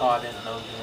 Oh, I didn't know you.